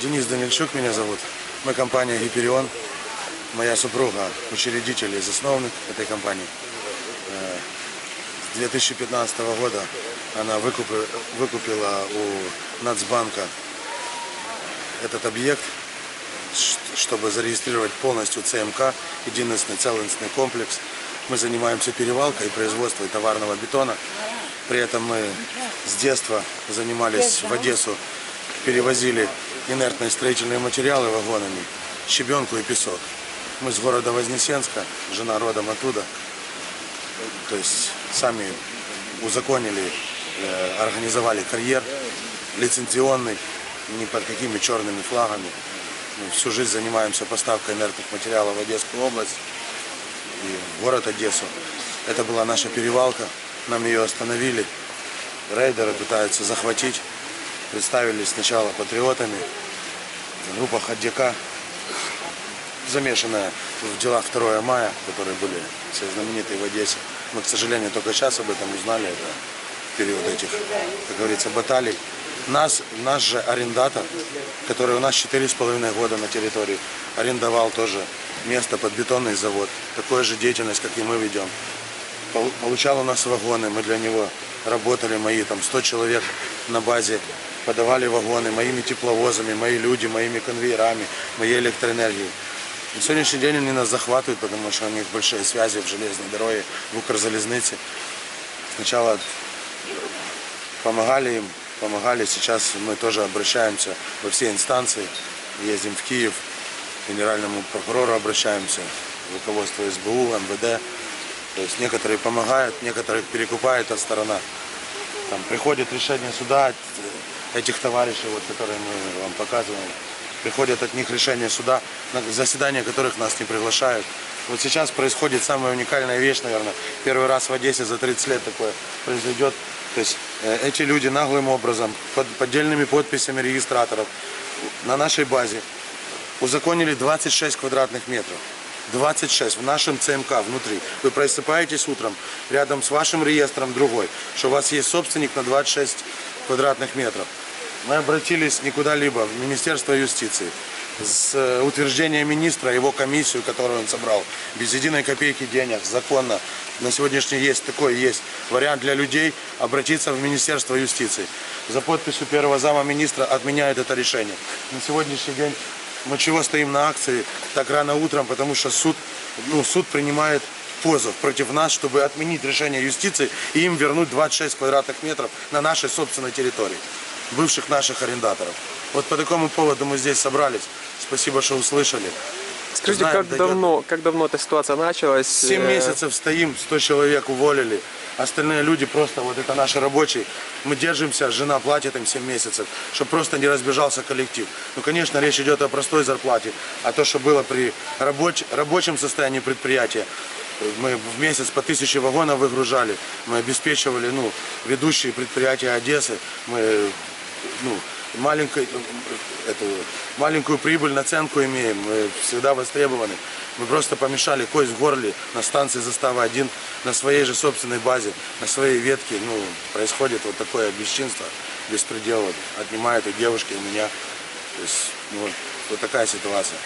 Денис Данильчук меня зовут. Мы компания «Гиперион». Моя супруга – учредитель и засновник этой компании. Э, С 2015 года она выкупи- выкупила у Нацбанка этот объект, чтобы зарегистрировать полностью ЦМК, единственный целостный комплекс. Мы занимаемся перевалкой и производством товарного бетона. При этом мы с детства занимались в Одессу, перевозили инертные строительные материалы вагонами, щебенку и песок. Мы с города Вознесенска, жена родом оттуда. То есть сами узаконили, э, организовали карьер лицензионный, ни под какими черными флагами. Мы всю жизнь занимаемся поставкой инертных материалов в Одесскую область и в город Одессу. Это была наша перевалка, нам ее остановили. Рейдеры пытаются захватить. Представились сначала патриотами, группа ходяка, замешанная в делах 2 мая, которые были все знаменитые в Одессе. Мы, к сожалению, только сейчас об этом узнали, это период этих, как говорится, баталий. Нас, наш же арендатор, который у нас 4,5 года на территории, арендовал тоже место под бетонный завод. Такую же деятельность, как и мы ведем. Пол- Получал у нас вагоны, мы для него работали, мои там 100 человек на базе, подавали вагоны моими тепловозами, мои люди, моими конвейерами, моей электроэнергией. На сегодняшний день они нас захватывают, потому что у них большие связи в железной дороге, в Укрзалезнице. Сначала помогали им, помогали. Сейчас мы тоже обращаемся во все инстанции. Ездим в Киев, к генеральному прокурору обращаемся, руководство СБУ, МВД. То есть некоторые помогают, некоторых перекупает эта сторона. Там приходит решение суда этих товарищей, вот, которые мы вам показываем. Приходят от них решения суда, заседания которых нас не приглашают. Вот сейчас происходит самая уникальная вещь, наверное. Первый раз в Одессе за 30 лет такое произойдет. То есть э, эти люди наглым образом, под поддельными подписями регистраторов на нашей базе узаконили 26 квадратных метров. 26 в нашем ЦМК внутри. Вы просыпаетесь утром, рядом с вашим реестром другой, что у вас есть собственник на 26 квадратных метров. Мы обратились не куда-либо, в Министерство юстиции с э, утверждения министра, его комиссию, которую он собрал, без единой копейки денег, законно. На сегодняшний есть такой есть вариант для людей обратиться в Министерство юстиции. За подписью первого зама министра отменяют это решение. На сегодняшний день мы чего стоим на акции так рано утром, потому что суд, ну, суд принимает позов против нас, чтобы отменить решение юстиции и им вернуть 26 квадратных метров на нашей собственной территории, бывших наших арендаторов. Вот по такому поводу мы здесь собрались. Спасибо, что услышали. Скажите, Знаем, как дойдет- давно, как давно эта ситуация началась? 7 Э, месяцев стоим, 100 человек уволили. Остальные люди просто, вот это наши рабочие. Мы держимся, жена платит им 7 месяцев, чтобы просто не разбежался коллектив. Ну, конечно, речь идет о простой зарплате. А то, что было при рабоч- рабочем состоянии предприятия, мы в месяц по тысяче вагонов выгружали. Мы обеспечивали ну, ведущие предприятия Одессы. Мы ну, маленькой, эту, маленькую прибыль, наценку имеем, мы всегда востребованы. Мы просто помешали кость в горле на станции Застава 1, на своей же собственной базе, на своей ветке. Ну, происходит вот такое бесчинство, беспредел. Отнимают у девушки, у меня. То есть, ну, вот такая ситуация.